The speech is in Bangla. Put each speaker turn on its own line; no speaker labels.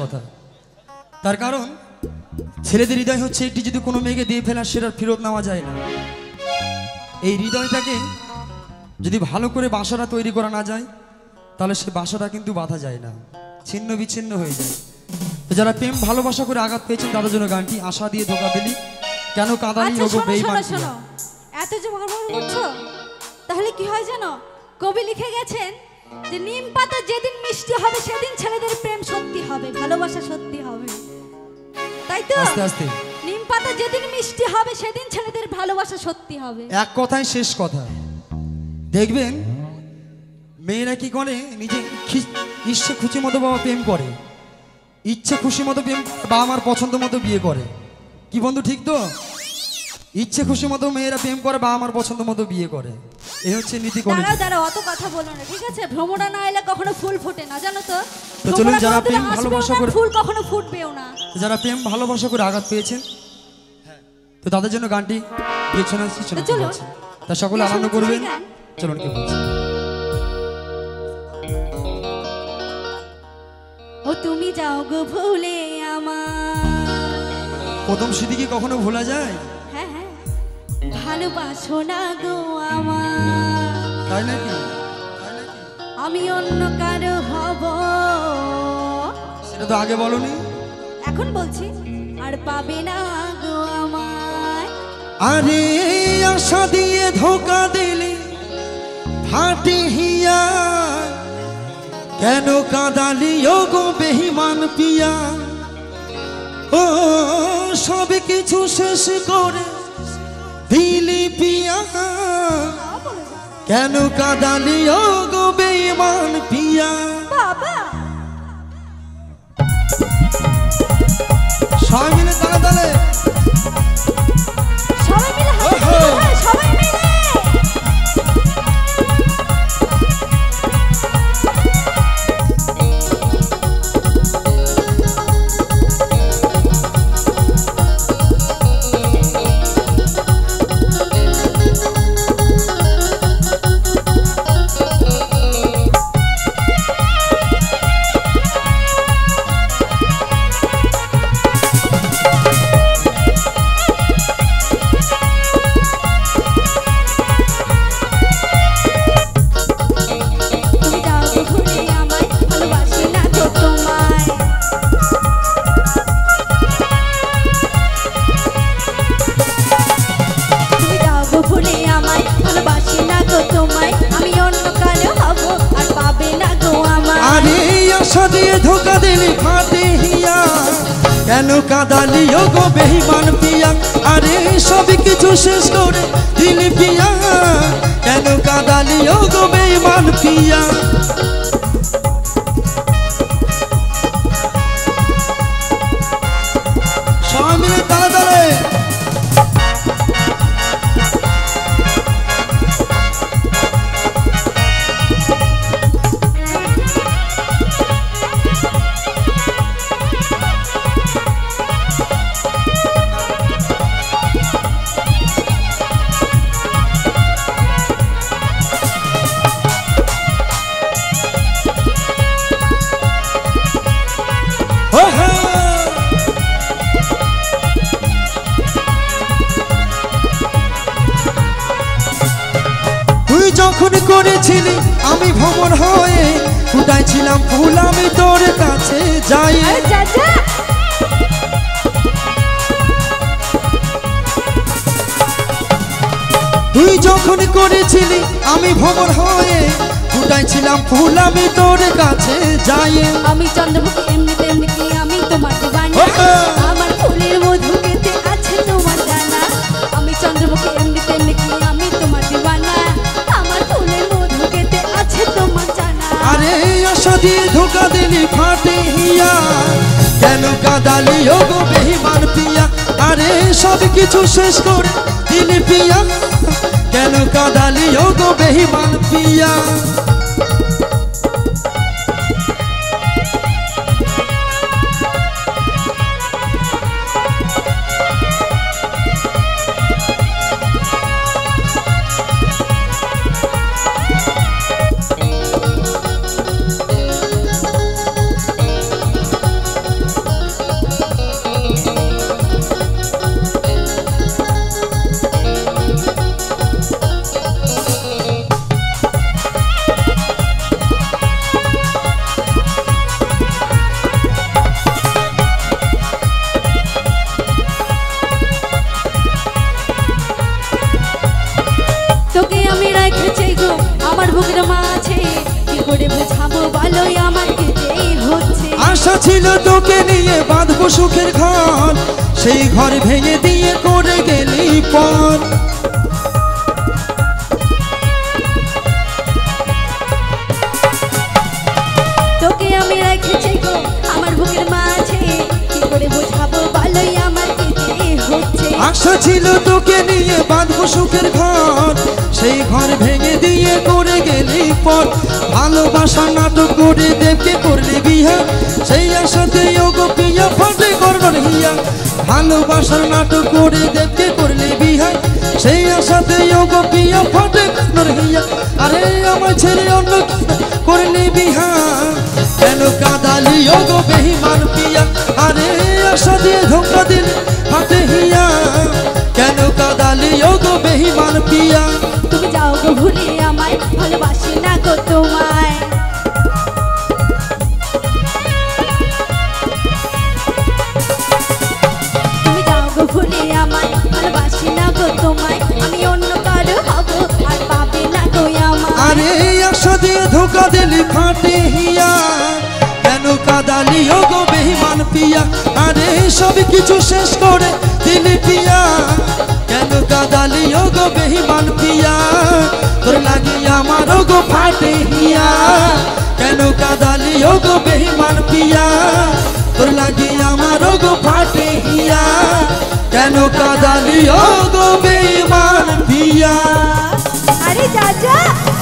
কথা। তার কারণ ছেলেদের হৃদয় হচ্ছে এটি যদি কোনো মেয়েকে দিয়ে ফেলা সেটার ফেরত নেওয়া যায় না। এই হৃদয়টাকে যদি ভালো করে বাসাটা তৈরি করা না যায় তাহলে সে বাসাটা কিন্তু বাঁধা যায় না। ছিন্ন বিচ্ছিন্ন হয়ে যায়। তো যারা প্রেম ভালোবাসা করে আঘাত পেয়েছেন তাদের জন্য গানটি আশা দিয়ে ধোকা দিলি। কেন কাঁদানি
আচ্ছা
বেইমান
শোনো শোনো এত যে মরমর করছ তাহলে কি হয় জানো? কবি লিখে গেছেন যে নিম পাতা যেদিন মিষ্টি হবে সেদিন ছেলেদের প্রেম সত্যি হবে ভালোবাসা সত্যি হবে। তাই তো?
আস্তে আস্তে।
নিম পাতা যেদিন মিষ্টি হবে সেদিন ছেলেদের ভালোবাসা সত্যি হবে।
এক কথায় শেষ কথা। দেখবেন মেয়েরা কি করে নিজে ইচ্ছে খুশি মতো বাবা প্রেম করে। ইচ্ছে খুশি মতো প্রেম বাবা আমার পছন্দ মতো বিয়ে করে। কি বন্ধু ঠিক তো? ইচ্ছে খুশি মতো মেয়েরা প্রেম করে বাবা আমার পছন্দ মতো বিয়ে করে। এই হচ্ছে নীতি
দাঁড়াও দাঁড়াও অত কথা বলো না ঠিক আছে? ভ্রমণা না এলে কখনো ফুল ফোটে না জানো তো?
তো চলুন যারা প্রেম ভালোবাসা করে-
ফুল কখনো ফুটবেও না।
যারা প্রেম ভালোবাসা করে আঘাত পেয়েছেন তো তাদের জন্য গানটি গিয়েছেন
তো
সকলে আনন্দ করবেন। চলুন কে বলছে?
ও তুমি যাও গো ভুলে আমার।
প্রথম স্মৃতি কি কখনো ভোলা যায়?
ভালোবাসো না গো আমার? আমি অন্য কারও হব।
সেটা তো আগে বলনি।
এখন বলছি আর পাবে না গো আমায়।
আরে আশা দিয়ে ধোকা দিলি ফাটে হিয়া। কেন কাদালি ও গো বেহিমান পিয়া? ও সব কিছু শেষ করে দিলি পিয়া কেন কাদালি ও গো বেমান পিয়া?
বাবা।
ধোকা দিলি ফাটে হিয়া কেন কাদালি গো বেহিমান পিয়া? আরে সব কিছু শেষ করে দিলি পিয়া, কেন করেছিলি? আমি ভ্রমণ হয়ে ফুটাইছিলাম ফুল আমি তোর কাছে যাই। তুই যখন করেছিলি আমি ভ্রমণ হয়ে ফুটাইছিলাম ফুল আমি তোর কাছে যাই।
আমি চন্দ্রমুখী এমনি তেমনি
কেন কাদালি? গো বেহিমান পিয়া, আরে সব কিছু শেষ করে দিলি পিয়া। কেন কাদালি? গো বেহিমান পিয়া। আশা ছিল তোকে নিয়ে বাঁধবো সুখের ঘর। সেই ঘর ভেঙে দিয়ে করে গেলি পর।
তোকে আমি রেখেছি গো আমার কি করে বোঝাবো বলোই আমার কিছুই
আশা ছিল তোকে নিয়ে বাঁধবো সুখের ঘর। পর ভালোবাসা নাটক করে দেবকে করলি বিহা সেই আশাতে ওগো পিয়া ফাটে করবার হিয়া ভালোবাসার নাটক করে দেবকে করলি বিহা সেই আশাতে ওগো পিয়া ফাটে করবার হিয়া আরে আমার ছেড়ে অন্য করলি বিহা কেন কাদালি ওগো বেহিমান পিয়া? আরে আশা দিয়ে
গো
সব কিছু শেষ করে দিলি পিয়া, কেন কাদালি? ওগো বেহিমান পিয়া, তোর লাগি আমার ওগো ফাটে হিয়া, কেন কাদালি? ওগো বেহিমান পিয়া, তোর লাগি আমার ওগো ফাটে হিয়া, কেন কাদালি? ওগো বেইমান
चाचा।